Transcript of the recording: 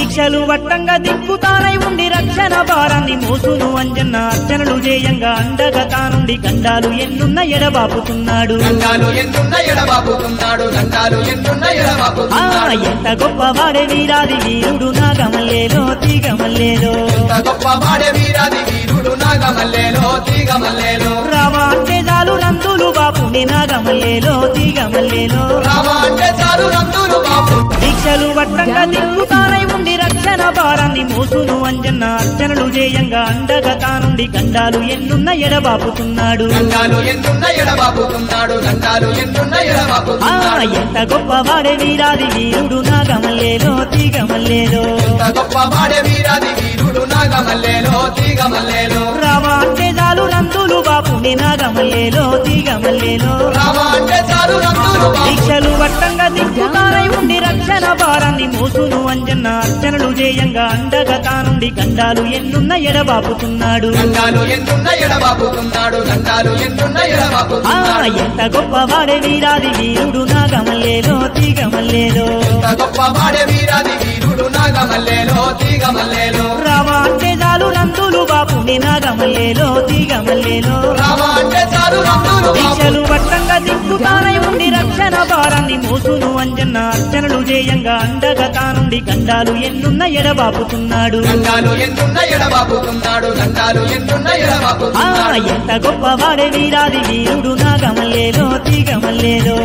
దీక్షలు వట్టంగా దిక్కుతానై ఉండి రక్షణ భారాన్ని మోసును అంజన్న అర్చనలు చేయంగా అండగా తానుండి గండాలు ఎన్నున్న ఎడబాపుతున్నాడు. ఎంత గొప్పవాడే వీరాది వీరుడు నాగమల్లేలో తీగమల్లేలో. ఎంత గొప్ప వాడే వీరాది వీరుడు నాగమల్లేలో తీగమల్లేలో. రామ అంటే చాలు నందులు బాపుని నాగమల్లేలో తీగమల్లేలో. దీక్షలు వట్టంగా దిక్కుతానై ఉండి రక్షణ భారాన్ని మోసును అంజన్న. అర్చనలు చేయంగా అండగా తానుండి గండాలు ఎన్నున్న ఎడబాపుతున్నాడు. ఎంత గొప్పవాడే వీరాది వీరుడు నాగమల్లేలో తీగమల్లేలో. ఎంత గొప్ప వాడే వీరాది వీరుడు నాగమల్లేలో తీగమల్లేలో. రామ అంటే చాలు నందులు బాపుని నాగమల్లేలో తీగమల్లేలో. రామ అంటే చాలు నందులు దీక్షలు వట్టంగా దిక్కుతానై రక్షణ భారాన్ని మోసును అంజన్న. అర్చనలు చేయంగా అండగా తానుండి గండాలు ఎన్నున్న ఎడబాపుతున్నాడు. ఎంత గొప్పవాడే వీరాది వీరుడు నాగమల్లేలో తీగమల్లేలో. ఎంత గొప్ప వాడే వీరాది వీరుడు నాగమల్లేలో తీగమల్లేలో. రామ అంటే చాలు నందులు బాపుని నాగమల్లేలో తీగమల్లేలో. రామ దీక్షలు వట్టంగా దిక్కుతానై ఉండి రక్షణ భారాన్ని మోసును అంజన్న. అర్చనలు చేయంగా అండగా తానుండి గండాలు ఎన్నున్న ఎడబాపుతున్నాడు. ఎంత గొప్పవాడే వీరాది వీరుడు నాగమల్లేలో తీగమల్లేలో.